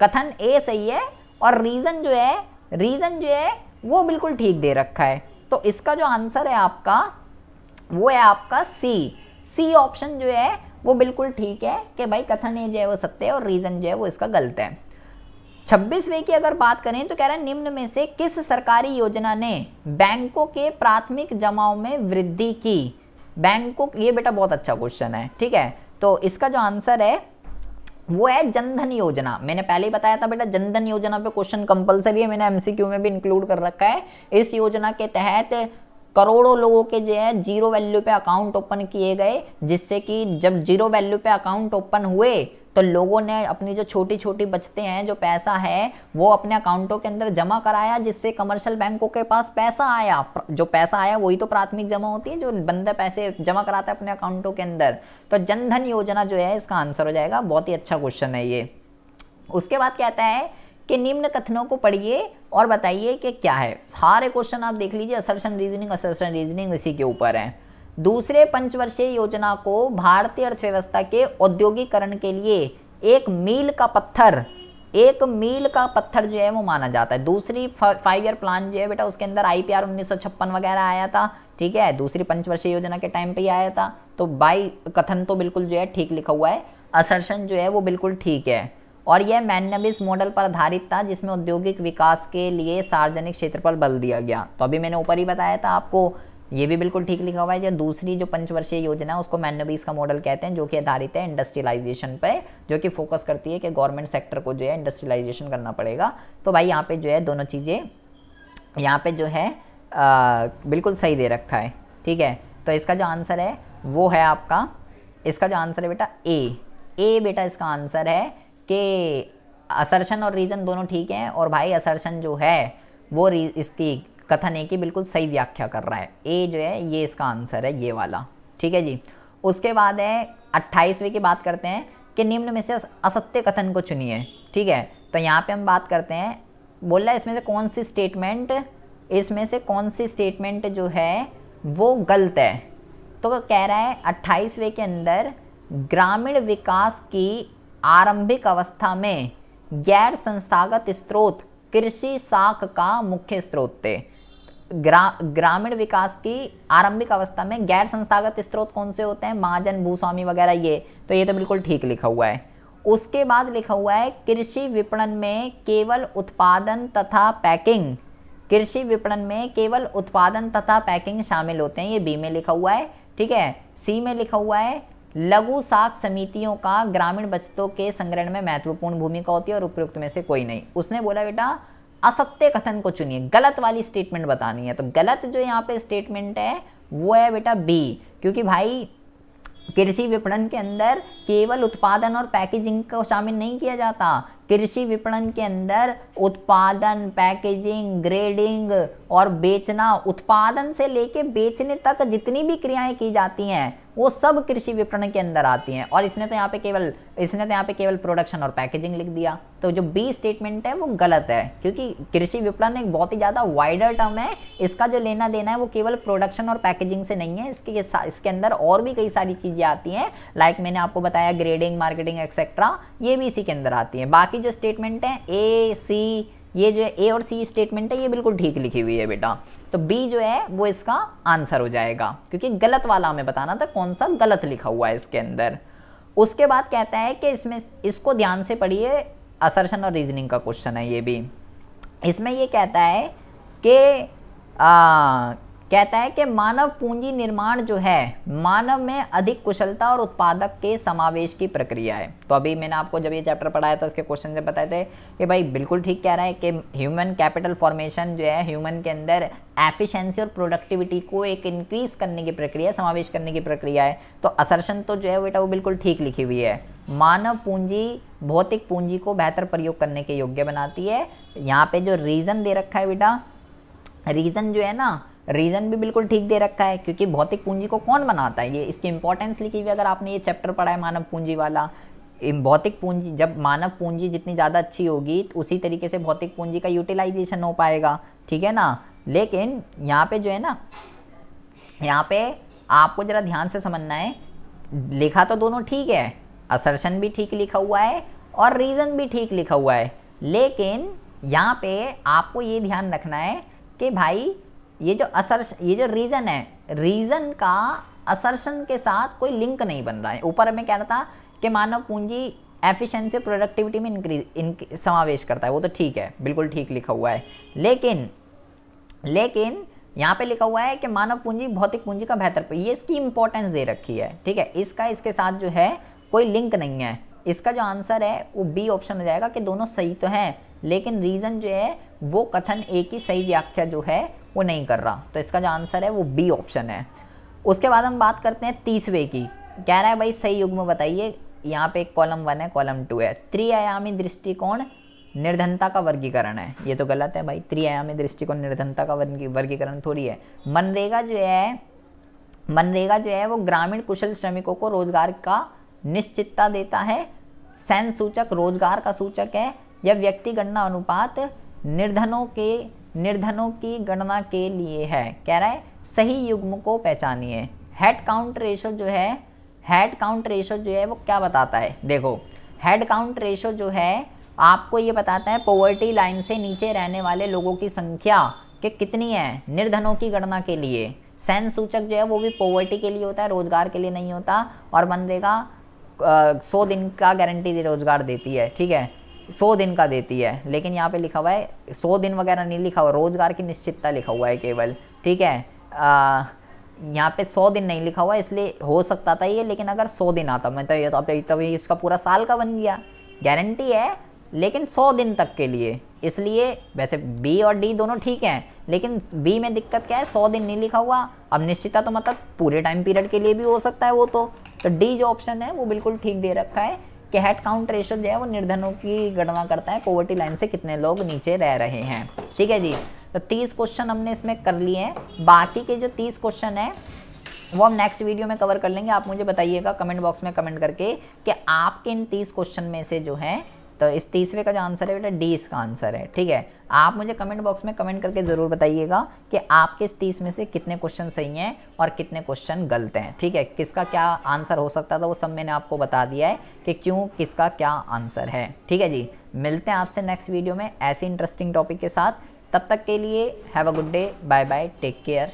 कथन ए सही है और रीजन जो है रीजन जो है, वो बिल्कुल ठीक दे रखा है। तो इसका जो आंसर है आपका, वो है आपका सी सी ऑप्शन जो है, वो बिल्कुल ठीक है कि भाई कथन ए जो है वो सत्य है और रीजन जो है वो इसका गलत है। छब्बीसवें की अगर बात करें तो कह रहा है, निम्न में से किस सरकारी योजना ने बैंकों के प्राथमिक जमाओं में वृद्धि की? बैंकों, ये बेटा बहुत अच्छा क्वेश्चन है, ठीक है? तो इसका जो आंसर है वो है जनधन योजना। मैंने पहले ही बताया था बेटा, जनधन योजना पे क्वेश्चन कंपलसरी है, मैंने एमसीक्यू में भी इंक्लूड कर रखा है। इस योजना के तहत करोड़ों लोगों के जो है ज़ीरो वैल्यू पे अकाउंट ओपन किए गए, जिससे कि जब ज़ीरो वैल्यू पे अकाउंट ओपन हुए तो लोगों ने अपनी जो छोटी छोटी बचते हैं, जो पैसा है, वो अपने अकाउंटों के अंदर जमा कराया, जिससे कमर्शियल बैंकों के पास पैसा आया। जो पैसा आया, वही तो प्राथमिक जमा होती है, जो बंदा पैसे जमा कराता है अपने अकाउंटों के अंदर। तो जनधन योजना जो है, इसका आंसर हो जाएगा। बहुत ही अच्छा क्वेश्चन है ये। उसके बाद कहता है कि निम्न कथनों को पढ़िए और बताइए कि क्या है। सारे क्वेश्चन आप देख लीजिए असर्शन रीजनिंग असर्शन रीजनिंग इसी के ऊपर है। दूसरे पंचवर्षीय योजना को भारतीय अर्थव्यवस्था के औद्योगिकरण के लिए एक मील का पत्थर, एक मील का पत्थर जो है वो माना जाता है। दूसरी फाइव ईयर प्लान जो है बेटा, उसके अंदर आई पी वगैरह आया था, ठीक है? दूसरी पंचवर्षीय योजना के टाइम पे ही आया था। तो बाई कथन तो बिल्कुल जो है ठीक लिखा हुआ है। असर्शन जो है वो बिल्कुल ठीक है। और यह मैनबिस मॉडल पर आधारित था, जिसमें औद्योगिक विकास के लिए सार्वजनिक क्षेत्र पर बल दिया गया। तो अभी मैंने ऊपर ही बताया था आपको ये भी बिल्कुल ठीक लिखा हुआ है। जो दूसरी जो पंचवर्षीय योजना है उसको मैनोबीस का मॉडल कहते हैं जो कि आधारित है इंडस्ट्रियलाइजेशन पे जो कि फोकस करती है कि गवर्नमेंट सेक्टर को जो है इंडस्ट्रियलाइजेशन करना पड़ेगा। तो भाई यहाँ पे जो है दोनों चीज़ें यहाँ पे जो है आ, बिल्कुल सही दे रखा है। ठीक है? तो इसका जो आंसर है वो है आपका इसका जो आंसर है बेटा ए ए बेटा इसका आंसर है कि असर्शन और रीजन दोनों ठीक हैं और भाई असर्शन जो है वो इसकी कथन ए की बिल्कुल सही व्याख्या कर रहा है। ए जो है, ये इसका आंसर है, ये वाला। ठीक है जी? उसके बाद है, अट्ठाईसवीं की बात करते हैं कि निम्न में से असत्य कथन को चुनिए। ठीक है? तो यहाँ पे हम बात करते हैं, बोल रहा है इसमें से कौन सी स्टेटमेंट इसमें से कौन सी स्टेटमेंट जो है, वो गलत है? तो कह रहा है, अट्ठाईसवें के अंदर ग्रामीण विकास की आरंभिक अवस्था में गैर संस्थागत स्रोत कृषि साख का मुख्य स्रोत थे। ग्रा, ग्रामीण विकास की आरंभिक अवस्था में गैर संस्थागत स्रोत कौन से होते हैं? महाजन, भूस्वामी वगैरह, ये। तो ये तो बिल्कुल ठीक लिखा हुआ है। उसके बाद लिखा हुआ है, कृषि विपणन में केवल उत्पादन तथा पैकिंग। कृषि विपणन में केवल उत्पादन तथा पैकिंग शामिल होते हैं, ये बी में लिखा हुआ है, ठीक है? सी में लिखा हुआ है, लघु साख समितियों का ग्रामीण बचतों के संग्रहण में महत्वपूर्ण भूमिका होती है और उपयुक्त में से कोई नहीं। उसने बोला, बेटा असत्य कथन को चुनिए। गलत वाली स्टेटमेंट बतानी है। तो गलत जो यहाँ पे स्टेटमेंट है, वो है बेटा बी क्योंकि भाई, कृषि विपणन के अंदर केवल उत्पादन और पैकेजिंग को शामिल नहीं किया जाता। कृषि विपणन के अंदर उत्पादन पैकेजिंग ग्रेडिंग और बेचना, उत्पादन से लेके बेचने तक जितनी भी क्रियाएँ की जाती हैं, वो सब कृषि विपणन के अंदर आती हैं। और इसने तो यहाँ पे केवल, इसने तो यहाँ पे केवल प्रोडक्शन और पैकेजिंग लिख दिया। तो जो बी स्टेटमेंट है, वो गलत है, क्योंकि कृषि विपणन एक बहुत ही ज़्यादा वाइडर टर्म है। इसका जो लेना देना है, वो केवल प्रोडक्शन और पैकेजिंग से नहीं है। इसके इसके अंदर और भी कई सारी चीज़ें आती हैं लाइक मैंने आपको बताया ग्रेडिंग मार्केटिंग एक्सेट्रा ये भी इसी के अंदर आती है। बाकी जो स्टेटमेंट है ए सी ये जो है ए और सी स्टेटमेंट है, ये बिल्कुल ठीक लिखी हुई है बेटा। तो बी जो है, वो इसका आंसर हो जाएगा। क्योंकि गलत वाला हमें बताना था कौन सा गलत लिखा हुआ है इसके अंदर। उसके बाद कहता है कि इसमें, इसको ध्यान से पढ़िए असर्शन और रीजनिंग का क्वेश्चन है ये भी। इसमें ये कहता है कि कहता है कि मानव पूंजी निर्माण जो है, मानव में अधिक कुशलता और उत्पादक के समावेश की प्रक्रिया है। तो अभी मैंने आपको जब ये चैप्टर पढ़ाया था, इसके क्वेश्चन से बताए थे कि भाई बिल्कुल ठीक कह रहा है कि ह्यूमन कैपिटल फॉर्मेशन जो है ह्यूमन के अंदर एफिशिएंसी और प्रोडक्टिविटी को एक इंक्रीज करने की प्रक्रिया, समावेश करने की प्रक्रिया है। तो असर्शन तो जो है बेटा वो बिल्कुल ठीक लिखी हुई है। मानव पूंजी भौतिक पूंजी को बेहतर प्रयोग करने के योग्य बनाती है। यहाँ पे जो रीज़न दे रखा है बेटा रीज़न जो है ना रीज़न भी बिल्कुल ठीक दे रखा है, क्योंकि भौतिक पूंजी को कौन बनाता है? ये इसकी इंपॉर्टेंस लिखी हुई अगर आपने ये चैप्टर पढ़ा है, मानव पूंजी वाला भौतिक पूंजी, जब मानव पूंजी जितनी ज़्यादा अच्छी होगी तो उसी तरीके से भौतिक पूंजी का यूटिलाइजेशन हो पाएगा, ठीक है ना? लेकिन यहाँ पे जो है ना, यहाँ पे आपको ज़रा ध्यान से समझना है, लिखा तो दोनों ठीक है असर्शन भी ठीक लिखा हुआ है और रीज़न भी ठीक लिखा हुआ है। लेकिन यहाँ पे आपको ये ध्यान रखना है कि भाई ये जो असर, ये जो रीज़न है रीज़न का असर्शन के साथ कोई लिंक नहीं बन रहा है। ऊपर में कह रहा था कि मानव पूंजी एफिशिएंसी प्रोडक्टिविटी में इंक्रीज समावेश करता है। वो तो ठीक है, बिल्कुल ठीक लिखा हुआ है। लेकिन लेकिन यहाँ पे लिखा हुआ है कि मानव पूंजी भौतिक पूंजी का बेहतर ये इसकी इंपॉर्टेंस दे रखी है, ठीक है? इसका, इसके साथ जो है कोई लिंक नहीं है। इसका जो आंसर है, वो बी ऑप्शन हो जाएगा कि दोनों सही तो हैं, लेकिन रीज़न जो है, वो कथन एक ही सही व्याख्या जो है वो नहीं कर रहा। तो इसका जो आंसर है, वो बी ऑप्शन है। उसके बाद हम बात करते हैं तीसवे की। कह रहा है, भाई, सही युग्म बताइए। यहाँ पे कॉलम वन है कॉलम टू है। त्रिआयामी दृष्टिकोण निर्धनता का वर्गीकरण है। ये तो गलत है भाई। त्रिआयामी दृष्टिकोण निर्धनता का वर्गीकरण थोड़ी है। मनरेगा जो है, मनरेगा जो है, वो ग्रामीण कुशल श्रमिकों को रोज़गार का निश्चितता देता है। सैन सूचक रोज़गार का सूचक है। यह व्यक्ति गणना अनुपात निर्धनों के निर्धनों की गणना के लिए है। कह रहा है, सही युग्म को पहचानिए। हेड काउंट रेशो जो है हेड काउंट रेशो जो है, वो क्या बताता है? देखो हेड काउंट रेशो जो है, आपको ये बताता है पोवर्टी लाइन से नीचे रहने वाले लोगों की संख्या कि कितनी है, निर्धनों की गणना के लिए। सैन सूचक जो है, वो भी पोवर्टी के लिए होता है, रोज़गार के लिए नहीं होता, और मनरेगा सौ दिन का गारंटी रोज़गार देती है, ठीक है? सौ दिन का देती है। लेकिन यहाँ पे लिखा हुआ है, सौ दिन वगैरह नहीं लिखा हुआ, रोज़गार की निश्चितता लिखा हुआ है केवल। ठीक है? यहाँ पे सौ दिन नहीं लिखा हुआ, इसलिए हो सकता था ये, लेकिन अगर सौ दिन आता, मैं तो ये तो तभी इसका पूरा साल का बन गया। गारंटी है, लेकिन सौ दिन तक के लिए। इसलिए वैसे बी और डी दोनों ठीक हैं, लेकिन बी में दिक्कत क्या है, सौ दिन नहीं लिखा हुआ। अब निश्चितता तो मतलब पूरे टाइम पीरियड के लिए भी हो सकता है वो तो। तो डी जो ऑप्शन है, वो बिल्कुल ठीक दे रखा है। कि हेड काउंट रेशो जो है वो निर्धनों की गणना करता है। पॉवर्टी लाइन से कितने लोग नीचे रह रहे हैं। ठीक है जी? तो तीस क्वेश्चन हमने इसमें कर लिए हैं। बाकी के जो तीस क्वेश्चन हैं, वो हम नेक्स्ट वीडियो में कवर कर लेंगे। आप मुझे बताइएगा कमेंट बॉक्स में कमेंट करके कि आपके इन तीस क्वेश्चन में से जो है तो इस तीसरे का जो आंसर है बेटा डी इसका आंसर है, ठीक है? आप मुझे कमेंट बॉक्स में कमेंट करके ज़रूर बताइएगा कि आपके इस तीस में से कितने क्वेश्चन सही हैं और कितने क्वेश्चन गलत हैं, ठीक है? किसका क्या आंसर हो सकता था वो सब मैंने आपको बता दिया है कि क्यों किसका क्या आंसर है, ठीक है जी? मिलते हैं आपसे नेक्स्ट वीडियो में ऐसे इंटरेस्टिंग टॉपिक के साथ, तब तक के लिए have a good day bye bye take care